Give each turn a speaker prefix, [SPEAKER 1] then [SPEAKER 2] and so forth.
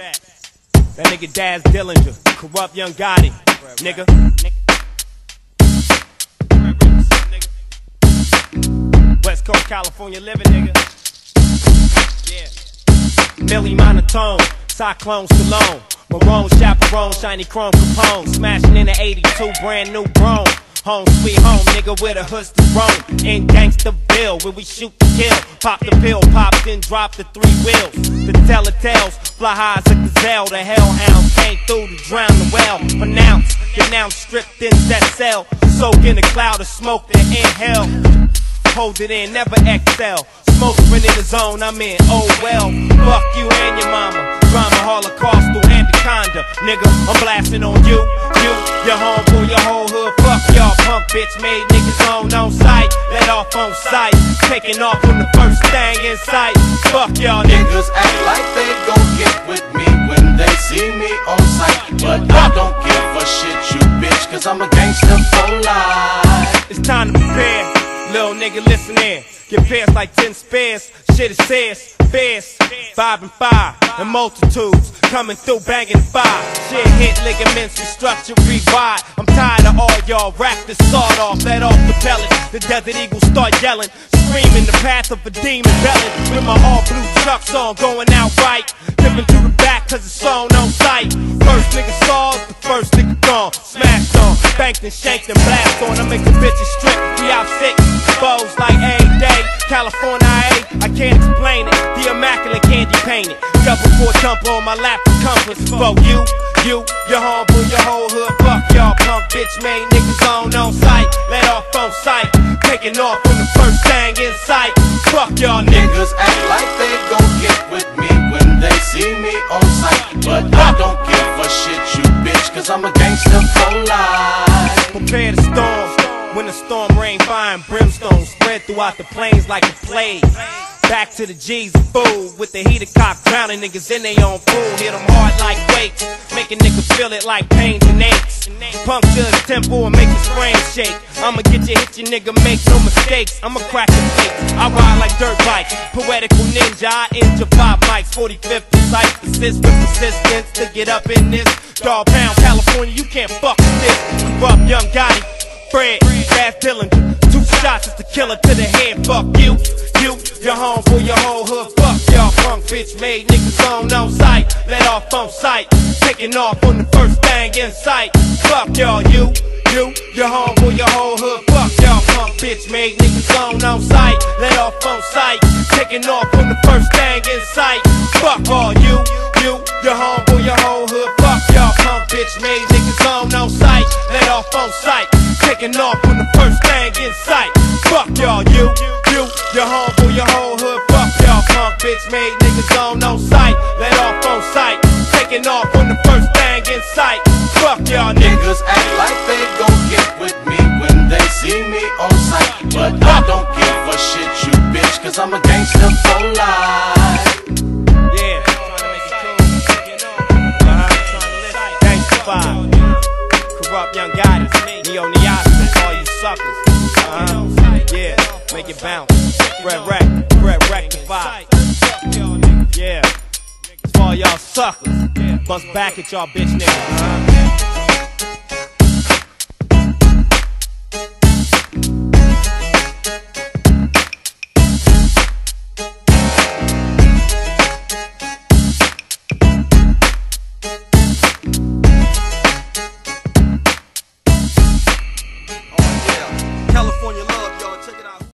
[SPEAKER 1] That nigga Daz Dillinger, Kurupt young Gotti, nigga. West Coast, California living, nigga. Yeah. Millie Monotone, Cyclone Stallone. Marone, chaperone, shiny chrome Capone. Smashing in the 82, brand new Brougham. Home sweet home, nigga, where the hoods to roam. In Gangsterville, where we shoot to kill. Pop the pill, pop, then drop the three wheels. The telltales, fly high as a gazelle. The hellhounds came through to drown the well. Pronounce, now stripped in that cell. Soak in a cloud of smoke, then inhale. Hold it in, never excel. Smoke in the zone, I'm in. Oh well, fuck you and your mama. Drama Holocaust through anaconda. Nigga, I'm blasting on you, you, your homeboy, your whole hood. Fuck bitch made niggas on on sight. Let off on sight. Taking off on the first thing in sight. Fuck y'all niggas.
[SPEAKER 2] Niggas act like they gon' get with me when they see me on sight. But I don't give a shit, you bitch, cause I'm a gangster for life.
[SPEAKER 1] It's time to prepare. Little nigga, listen in. Get pairs like 10 spares. Shit it says, bears, five and five, and multitudes coming through banging five. Shit hit ligaments, restructure, revive. I'm tired of all y'all rap this sawed off, let off the pellets. The desert eagles start yelling, screaming the path of a demon belly. With my all blue chucks on, going out right. Dipping to the back, cause it's on on sight. First nigga saw, the first nigga gone. Smashed on, banked and shanked and blast on. I make the bitches strip, we out sick. California, I, I can't explain it. The immaculate candy painted. Double four jump on my lap for compass. Fuck you, you, your humble, your whole hood. Fuck y'all punk bitch made niggas on on sight. Let off on sight. Taking off from the first thing in sight. Fuck y'all niggas.
[SPEAKER 2] Niggas act like they gon' get with me when they see me on sight. But I don't give a shit, you bitch, cause I'm a gangster for life.
[SPEAKER 1] Prepare to storm. When the storm rain, fire and brimstone spread throughout the plains like a plague. Back to the G's fool with the heater cock drowning niggas in their own pool. Hit them hard like weights, a nigga feel it like pains and aches. Puncture his tempo and make his brain shake. I'ma get you, hit you, nigga, make no mistakes. I'ma crack the face. I ride like dirt bike, poetical ninja. I injure five mics, 45th precise, persist with persistence to get up in this. Dogg Pound, California, you can't fuck with this. Kurupt young Gotti. Fred, Daz Dillinger. Two shots is the killer to the head. Fuck you, you, your home for your whole hood. Fuck y'all punk bitch made niggas on on sight. Let off on sight. Taking off on the first thing in sight. Fuck y'all, you, you, your home for your whole hood. Fuck y'all punk bitch made niggas on on sight. Let off on sight. Taking off on the first thing in sight. Fuck all you, you, your home Taking off on the first thing in sight. Fuck y'all, you, you, your home for your whole hood. Fuck y'all, punk bitch made niggas on no sight. Let off on sight. Taking off on the first thing in sight. Fuck y'all niggas.
[SPEAKER 2] Act like they gon' get with me when they see me on sight. But I don't give a shit, you bitch, cause I'm a gangster for life.
[SPEAKER 1] Make it bounce. Red wreck. Red rectify. Yeah. It's for all y'all suckers. Bust back at y'all bitch niggas.